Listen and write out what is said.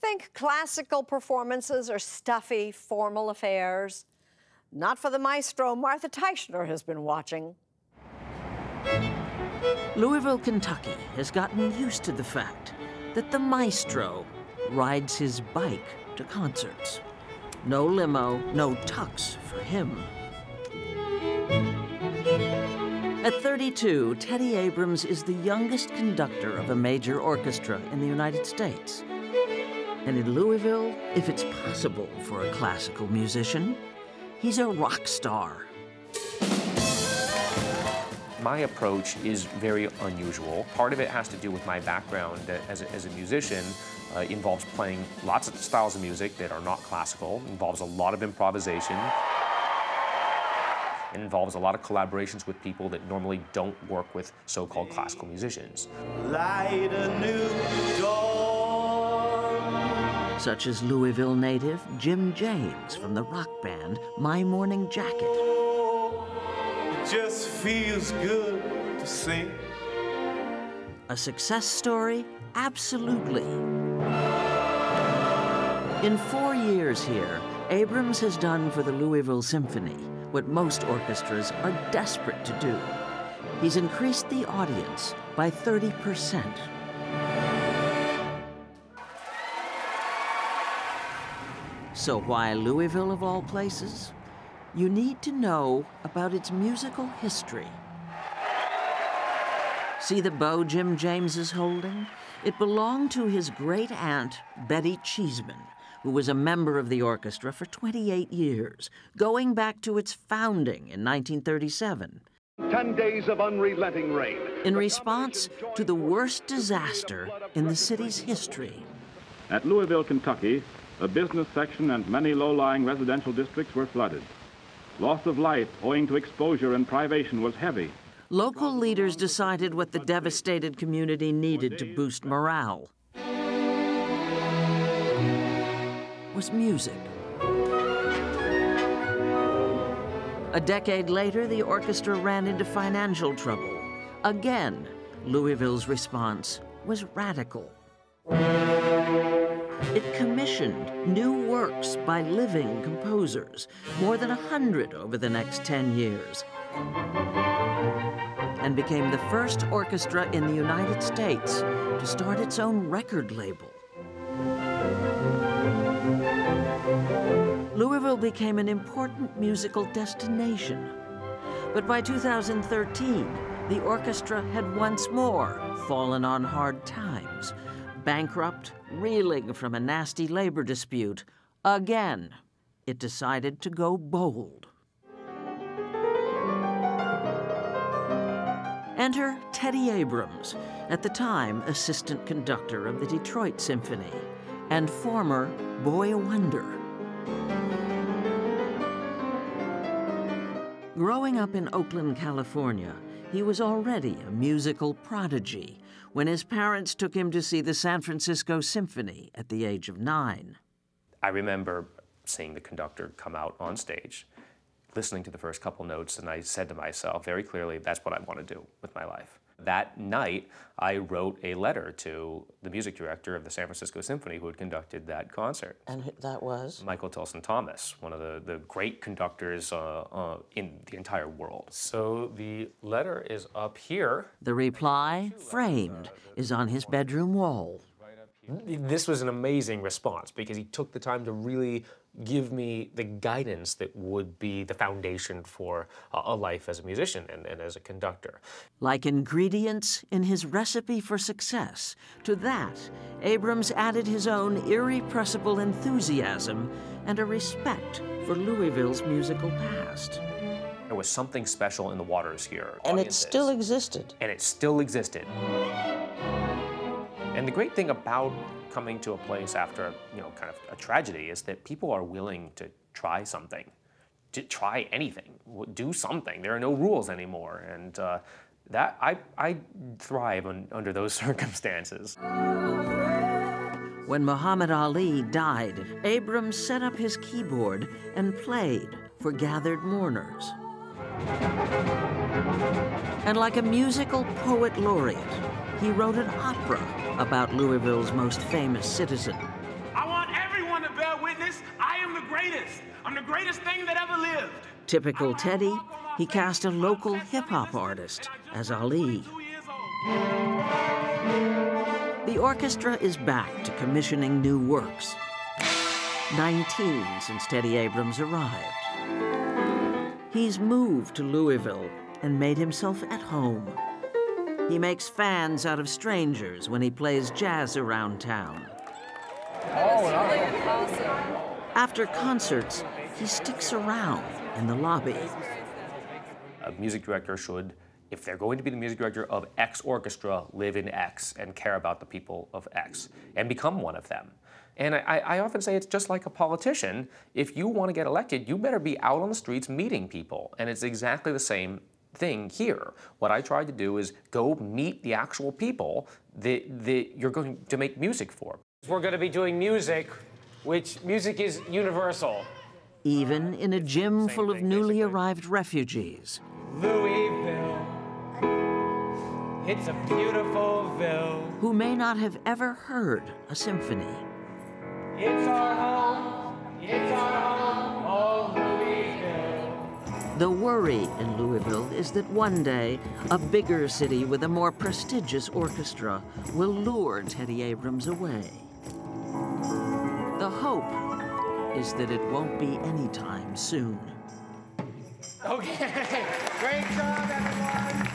Think classical performances or stuffy, formal affairs. Not for the maestro Martha Teichner has been watching. Louisville, Kentucky has gotten used to the fact that the maestro rides his bike to concerts. No limo, no tux for him. At 32, Teddy Abrams is the youngest conductor of a major orchestra in the United States. And in Louisville, if it's possible for a classical musician, he's a rock star. My approach is very unusual. Part of it has to do with my background as a, as a musician. Uh, involves playing lots of styles of music that are not classical, involves a lot of improvisation. It involves a lot of collaborations with people that normally don't work with so-called classical musicians. Such as Louisville native Jim James from the rock band My Morning Jacket. It just feels good to sing. A success story? Absolutely. In four years here, Abrams has done for the Louisville Symphony what most orchestras are desperate to do. He's increased the audience by 30%. So why Louisville of all places? You need to know about its musical history. See the bow Jim James is holding? It belonged to his great aunt, Betty Cheeseman, who was a member of the orchestra for 28 years, going back to its founding in 1937. Ten days of unrelenting rain. In response to the worst disaster in the city's history. At Louisville, Kentucky, a business section and many low-lying residential districts were flooded. Loss of life owing to exposure and privation was heavy. Local leaders decided what the devastated community needed to boost morale. was music. A decade later, the orchestra ran into financial trouble. Again, Louisville's response was radical. It commissioned new works by living composers, more than a hundred over the next 10 years, and became the first orchestra in the United States to start its own record label. Louisville became an important musical destination. But by 2013, the orchestra had once more fallen on hard times, bankrupt, reeling from a nasty labor dispute. Again, it decided to go bold. Enter Teddy Abrams, at the time assistant conductor of the Detroit Symphony and former boy wonder. Growing up in Oakland, California, he was already a musical prodigy when his parents took him to see the San Francisco Symphony at the age of nine. I remember seeing the conductor come out on stage, listening to the first couple notes, and I said to myself very clearly, that's what I want to do with my life. That night, I wrote a letter to the music director of the San Francisco Symphony who had conducted that concert. And that was? Michael Tilson Thomas, one of the, the great conductors uh, uh, in the entire world. So the letter is up here. The reply, framed, is on his bedroom wall. This was an amazing response because he took the time to really give me the guidance that would be the foundation for a life as a musician and, and, as a conductor. Like ingredients in his recipe for success, to that, Abrams added his own irrepressible enthusiasm and a respect for Louisville's musical past. There was something special in the waters here. And audiences. it still existed. And it still existed. And the great thing about coming to a place after you know kind of a tragedy is that people are willing to try something, to try anything, do something. There are no rules anymore, and uh, that I I thrive on, under those circumstances. When Muhammad Ali died, Abrams set up his keyboard and played for gathered mourners. And like a musical poet laureate, he wrote an opera about Louisville's most famous citizen. I want everyone to bear witness, I am the greatest. I'm the greatest thing that ever lived. Typical Teddy, he cast a local hip hop artist as Ali. The orchestra is back to commissioning new works. 19 since Teddy Abrams arrived. He's moved to Louisville and made himself at home. He makes fans out of strangers when he plays jazz around town. After concerts, he sticks around in the lobby. A music director should, if they're going to be the music director of X orchestra, live in X and care about the people of X and become one of them. And I, I, often say it's just like a politician. If you want to get elected, you better be out on the streets meeting people. And it's exactly the same thing here. What I tried to do is go meet the actual people that, that you're going to make music for. We're going to be doing music, which music is universal. Even in a gym full of newly arrived refugees. Louisville, it's a beautiful ville. Who may not have ever heard a symphony. It's our home, The worry in Louisville is that one day, a bigger city with a more prestigious orchestra will lure Teddy Abrams away. The hope is that it won't be anytime soon. Okay, great job, everybody.